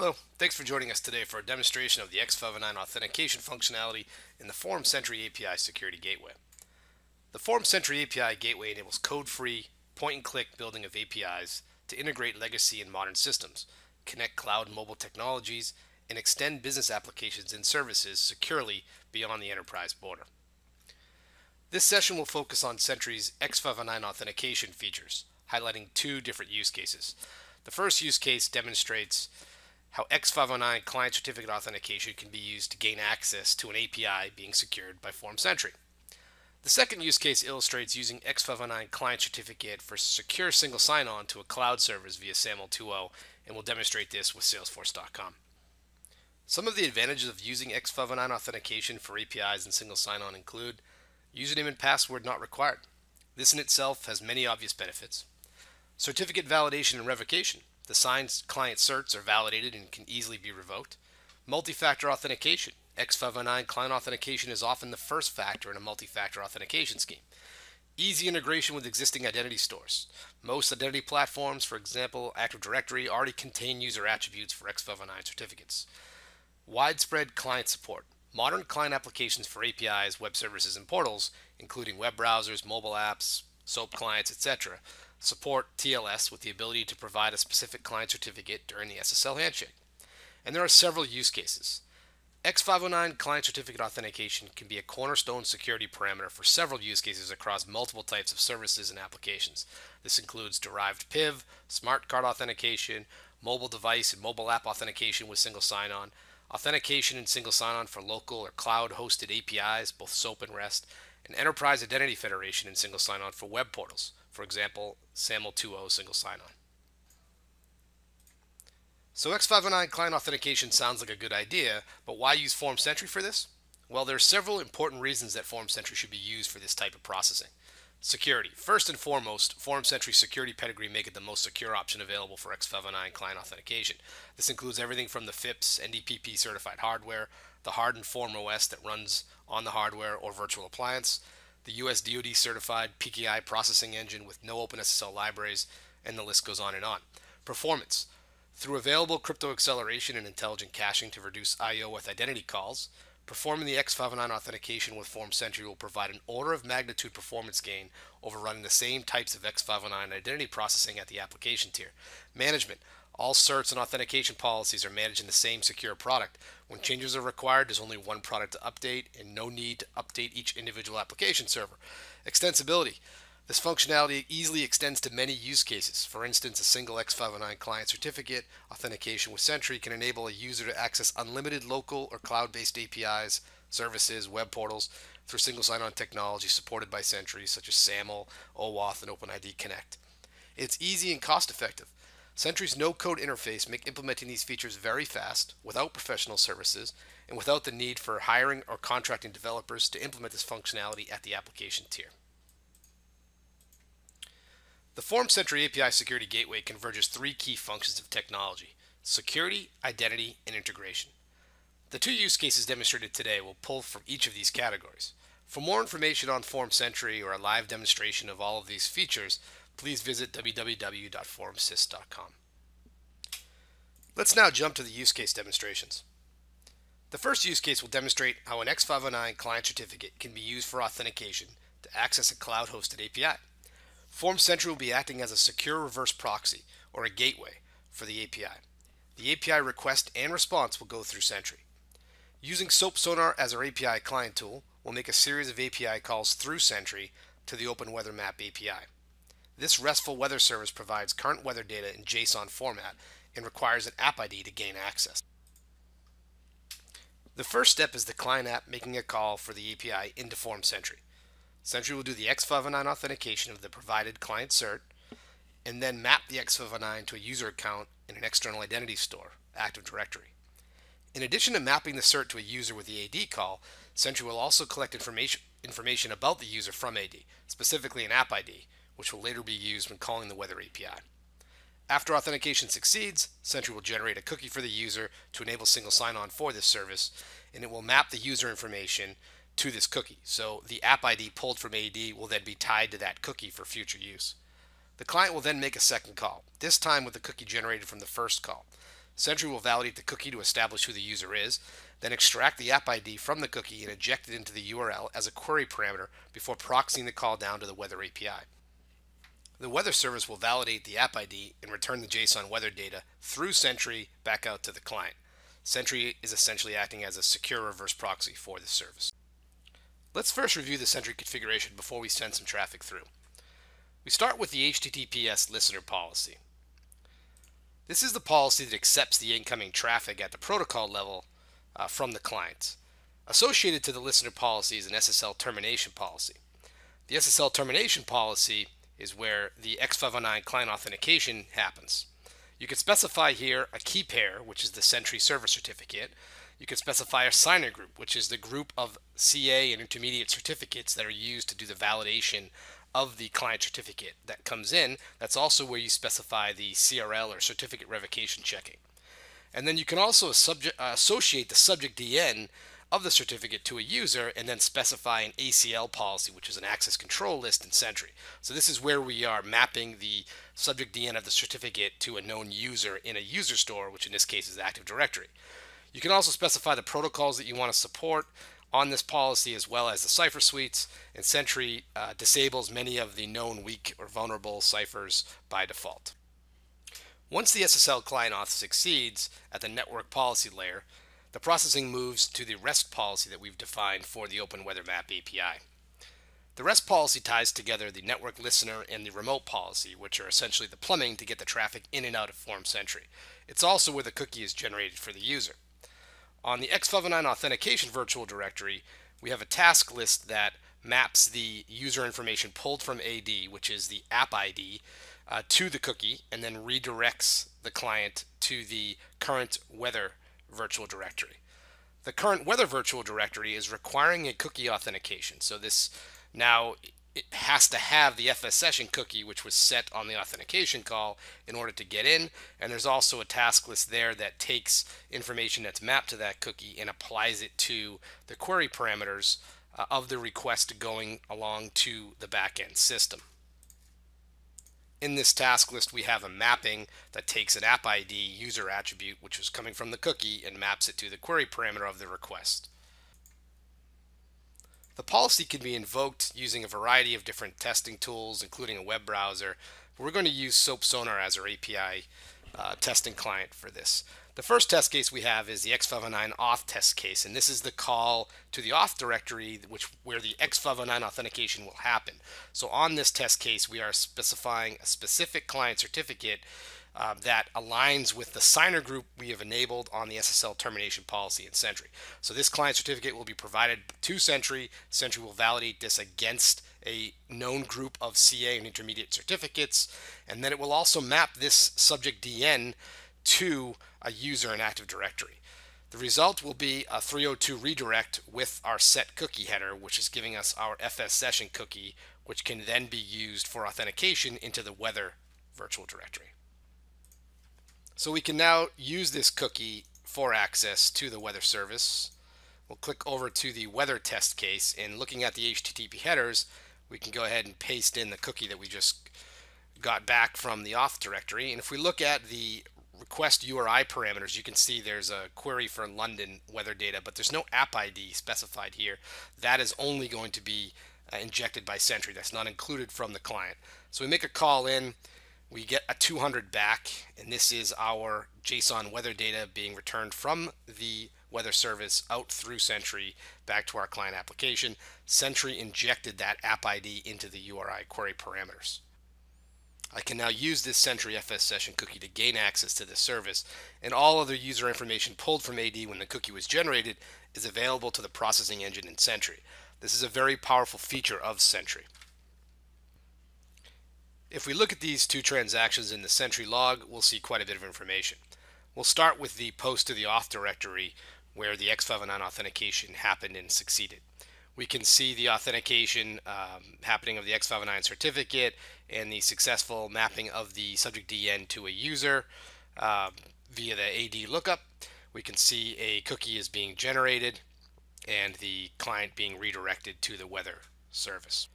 Hello, thanks for joining us today for a demonstration of the X509 authentication functionality in the Forum Sentry API Security Gateway. The Forum Sentry API Gateway enables code-free, point-and-click building of APIs to integrate legacy and modern systems, connect cloud and mobile technologies, and extend business applications and services securely beyond the enterprise border. This session will focus on Sentry's X509 authentication features, highlighting two different use cases. The first use case demonstrates how X509 client certificate authentication can be used to gain access to an API being secured by Forum Sentry. The second use case illustrates using X509 client certificate for secure single sign-on to a cloud service via SAML 2.0 and we'll demonstrate this with Salesforce.com. Some of the advantages of using X509 authentication for APIs and single sign-on include username and password not required. This in itself has many obvious benefits. Certificate validation and revocation. The signed client certs are validated and can easily be revoked. Multi-factor authentication. X509 client authentication is often the first factor in a multi-factor authentication scheme. Easy integration with existing identity stores. Most identity platforms, for example Active Directory, already contain user attributes for X509 certificates. Widespread client support. Modern client applications for APIs, web services, and portals, including web browsers, mobile apps, SOAP clients, etc., support TLS with the ability to provide a specific client certificate during the SSL handshake. And there are several use cases. X509 client certificate authentication can be a cornerstone security parameter for several use cases across multiple types of services and applications. This includes derived PIV, smart card authentication, mobile device and mobile app authentication with single sign-on, authentication and single sign-on for local or cloud-hosted APIs, both SOAP and REST, and enterprise identity federation and single sign-on for web portals. For example, SAML 2.0 single sign-on. So X509 client authentication sounds like a good idea, but why use Forum Sentry for this? Well, there are several important reasons that Forum Sentry should be used for this type of processing. Security. First and foremost, Forum Sentry security pedigree make it the most secure option available for X509 client authentication. This includes everything from the FIPS NDPP certified hardware, the hardened Forum OS that runs on the hardware or virtual appliance, the US DoD certified PKI processing engine with no OpenSSL libraries, and the list goes on and on. Performance. Through available crypto acceleration and intelligent caching to reduce I.O. with identity calls, performing the X509 authentication with Forum Sentry will provide an order of magnitude performance gain over running the same types of X509 identity processing at the application tier. Management. All certs and authentication policies are managed in the same secure product. When changes are required, there's only one product to update and no need to update each individual application server. Extensibility. This functionality easily extends to many use cases. For instance, a single X509 client certificate authentication with Sentry can enable a user to access unlimited local or cloud-based APIs, services, web portals through single sign-on technology supported by Sentry such as SAML, OAuth, and OpenID Connect. It's easy and cost-effective. Sentry's no-code interface make implementing these features very fast, without professional services, and without the need for hiring or contracting developers to implement this functionality at the application tier. The Forum Sentry API Security Gateway converges three key functions of technology, security, identity, and integration. The two use cases demonstrated today will pull from each of these categories. For more information on Forum Sentry or a live demonstration of all of these features, please visit www.forumsys.com. Let's now jump to the use case demonstrations. The first use case will demonstrate how an X509 client certificate can be used for authentication to access a cloud-hosted API. Forum Sentry will be acting as a secure reverse proxy, or a gateway, for the API. The API request and response will go through Sentry. Using SOAP Sonar as our API client tool, we'll make a series of API calls through Sentry to the Open Weather Map API. This RESTful weather service provides current weather data in JSON format and requires an app ID to gain access. The first step is the client app making a call for the API into Forum Sentry. Sentry will do the X509 authentication of the provided client cert and then map the X509 to a user account in an external identity store, Active Directory. In addition to mapping the cert to a user with the AD call, Sentry will also collect information, information about the user from AD, specifically an app ID, which will later be used when calling the Weather API. After authentication succeeds, Sentry will generate a cookie for the user to enable single sign-on for this service, and it will map the user information to this cookie. So the app ID pulled from AD will then be tied to that cookie for future use. The client will then make a second call, this time with the cookie generated from the first call. Sentry will validate the cookie to establish who the user is, then extract the app ID from the cookie and inject it into the URL as a query parameter before proxying the call down to the Weather API. The weather service will validate the app ID and return the JSON weather data through Sentry back out to the client. Sentry is essentially acting as a secure reverse proxy for the service. Let's first review the Sentry configuration before we send some traffic through. We start with the HTTPS listener policy. This is the policy that accepts the incoming traffic at the protocol level uh, from the client. Associated to the listener policy is an SSL termination policy. The SSL termination policy is where the X509 client authentication happens. You can specify here a key pair, which is the Sentry server certificate. You can specify a signer group, which is the group of CA and intermediate certificates that are used to do the validation of the client certificate that comes in. That's also where you specify the CRL or certificate revocation checking. And then you can also subject, uh, associate the subject DN of the certificate to a user and then specify an ACL policy, which is an access control list in Sentry. So this is where we are mapping the subject DN of the certificate to a known user in a user store, which in this case is Active Directory. You can also specify the protocols that you want to support on this policy as well as the cipher suites, and Sentry uh, disables many of the known weak or vulnerable ciphers by default. Once the SSL client auth succeeds at the network policy layer, the processing moves to the REST policy that we've defined for the Open Weather Map API. The REST policy ties together the network listener and the remote policy, which are essentially the plumbing to get the traffic in and out of Forum Sentry. It's also where the cookie is generated for the user. On the X509 authentication virtual directory, we have a task list that maps the user information pulled from AD, which is the app ID, uh, to the cookie, and then redirects the client to the current weather virtual directory. The current weather virtual directory is requiring a cookie authentication. So this now it has to have the FS session cookie, which was set on the authentication call in order to get in. And there's also a task list there that takes information that's mapped to that cookie and applies it to the query parameters uh, of the request going along to the backend system. In this task list, we have a mapping that takes an app ID user attribute, which was coming from the cookie, and maps it to the query parameter of the request. The policy can be invoked using a variety of different testing tools, including a web browser. We're going to use SOAP Sonar as our API uh, testing client for this. The first test case we have is the X509 auth test case, and this is the call to the auth directory which where the X509 authentication will happen. So on this test case, we are specifying a specific client certificate uh, that aligns with the signer group we have enabled on the SSL termination policy in Sentry. So this client certificate will be provided to Sentry. Sentry will validate this against a known group of CA and intermediate certificates, and then it will also map this subject DN to a user in Active Directory. The result will be a 302 redirect with our set cookie header, which is giving us our FS session cookie, which can then be used for authentication into the weather virtual directory. So we can now use this cookie for access to the weather service. We'll click over to the weather test case and looking at the HTTP headers, we can go ahead and paste in the cookie that we just got back from the auth directory. And if we look at the request URI parameters, you can see there's a query for London weather data, but there's no app ID specified here. That is only going to be uh, injected by Sentry. That's not included from the client. So we make a call in we get a 200 back, and this is our JSON weather data being returned from the weather service out through Sentry back to our client application. Sentry injected that app ID into the URI query parameters. I can now use this Sentry FS session cookie to gain access to this service, and all other user information pulled from AD when the cookie was generated is available to the processing engine in Sentry. This is a very powerful feature of Sentry. If we look at these two transactions in the Sentry log, we'll see quite a bit of information. We'll start with the post to the auth directory where the X509 authentication happened and succeeded. We can see the authentication um, happening of the X509 certificate and the successful mapping of the subject DN to a user uh, via the AD lookup. We can see a cookie is being generated and the client being redirected to the weather service.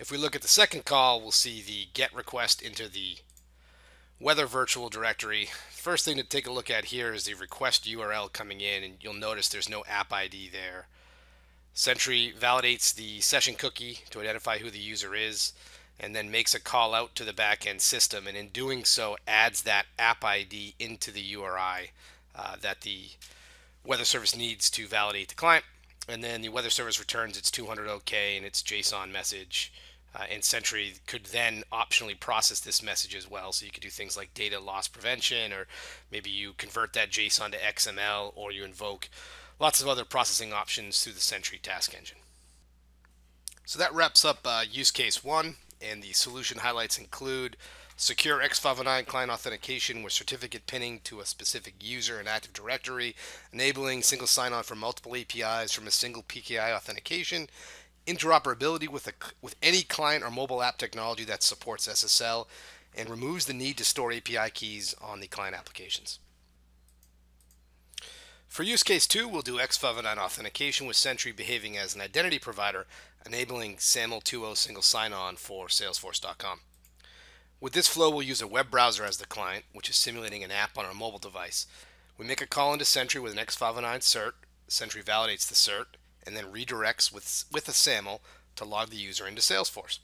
If we look at the second call, we'll see the GET request into the weather virtual directory, first thing to take a look at here is the request URL coming in, and you'll notice there's no app ID there. Sentry validates the session cookie to identify who the user is, and then makes a call out to the backend system, and in doing so, adds that app ID into the URI uh, that the weather service needs to validate the client. And then the weather service returns its 200 OK and its JSON message uh, and Sentry could then optionally process this message as well. So you could do things like data loss prevention, or maybe you convert that JSON to XML, or you invoke lots of other processing options through the Sentry task engine. So that wraps up uh, use case one, and the solution highlights include secure X509 client authentication with certificate pinning to a specific user in Active Directory, enabling single sign-on for multiple APIs from a single PKI authentication, interoperability with, a, with any client or mobile app technology that supports SSL, and removes the need to store API keys on the client applications. For use case 2, we'll do X509 authentication with Sentry behaving as an identity provider, enabling SAML 2.0 single sign-on for Salesforce.com. With this flow, we'll use a web browser as the client, which is simulating an app on our mobile device. We make a call into Sentry with an X509 cert. Sentry validates the cert and then redirects with, with a SAML to log the user into Salesforce.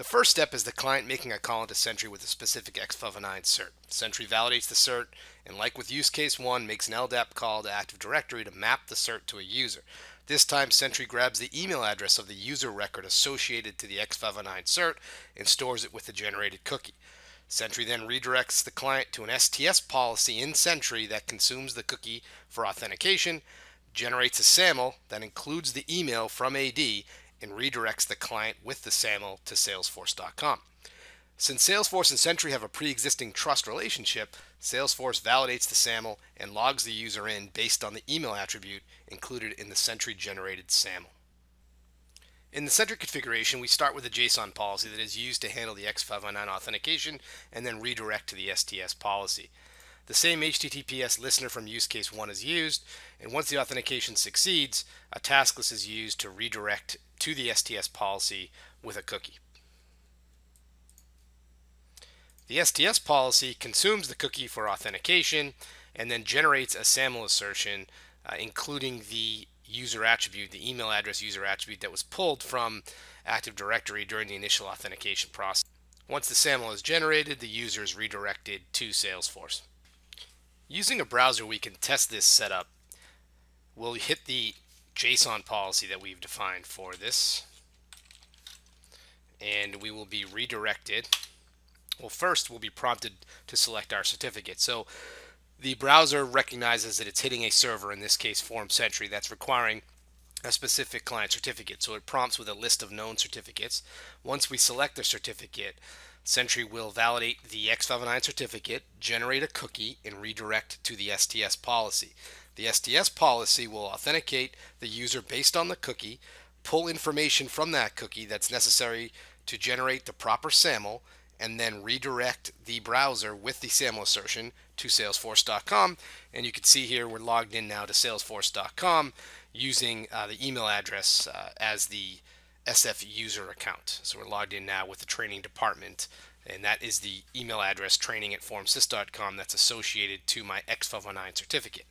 The first step is the client making a call into Sentry with a specific X509 cert. Sentry validates the cert, and like with use case 1, makes an LDAP call to Active Directory to map the cert to a user. This time, Sentry grabs the email address of the user record associated to the X509 cert and stores it with the generated cookie. Sentry then redirects the client to an STS policy in Sentry that consumes the cookie for authentication generates a SAML that includes the email from AD and redirects the client with the SAML to Salesforce.com. Since Salesforce and Sentry have a pre-existing trust relationship, Salesforce validates the SAML and logs the user in based on the email attribute included in the Sentry generated SAML. In the Sentry configuration, we start with a JSON policy that is used to handle the X509 authentication and then redirect to the STS policy. The same HTTPS listener from use case 1 is used, and once the authentication succeeds, a task list is used to redirect to the STS policy with a cookie. The STS policy consumes the cookie for authentication and then generates a SAML assertion, uh, including the user attribute, the email address user attribute that was pulled from Active Directory during the initial authentication process. Once the SAML is generated, the user is redirected to Salesforce. Using a browser, we can test this setup. We'll hit the JSON policy that we've defined for this, and we will be redirected. Well, first, we'll be prompted to select our certificate. So the browser recognizes that it's hitting a server, in this case Forum Sentry, that's requiring a specific client certificate. So it prompts with a list of known certificates. Once we select the certificate, Sentry will validate the X509 certificate, generate a cookie, and redirect to the STS policy. The STS policy will authenticate the user based on the cookie, pull information from that cookie that's necessary to generate the proper SAML, and then redirect the browser with the SAML assertion to salesforce.com. And you can see here we're logged in now to salesforce.com using uh, the email address uh, as the SF user account. So we're logged in now with the training department, and that is the email address training at forumsys.com that's associated to my X509 certificate.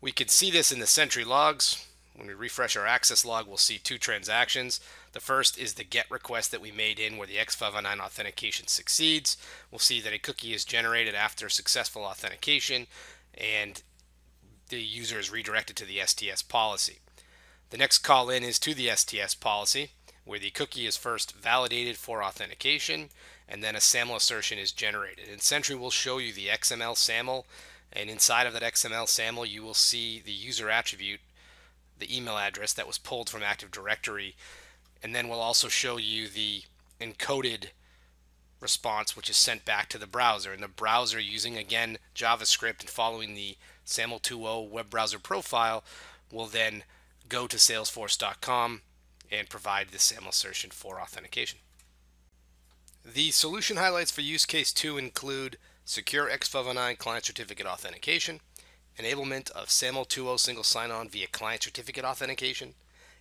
We can see this in the Sentry logs. When we refresh our access log, we'll see two transactions. The first is the GET request that we made in where the X509 authentication succeeds. We'll see that a cookie is generated after successful authentication, and the user is redirected to the STS policy. The next call in is to the STS policy, where the cookie is first validated for authentication, and then a SAML assertion is generated. And Sentry will show you the XML SAML, and inside of that XML SAML, you will see the user attribute, the email address that was pulled from Active Directory, and then we'll also show you the encoded response, which is sent back to the browser. And the browser, using again JavaScript and following the SAML 2.0 web browser profile, will then go to salesforce.com and provide the SAML assertion for authentication. The solution highlights for use case 2 include secure X509 client certificate authentication, enablement of SAML 2.0 single sign-on via client certificate authentication,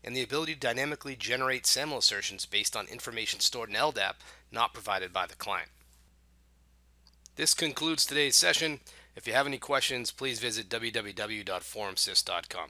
and the ability to dynamically generate SAML assertions based on information stored in LDAP not provided by the client. This concludes today's session. If you have any questions, please visit www.forumsys.com.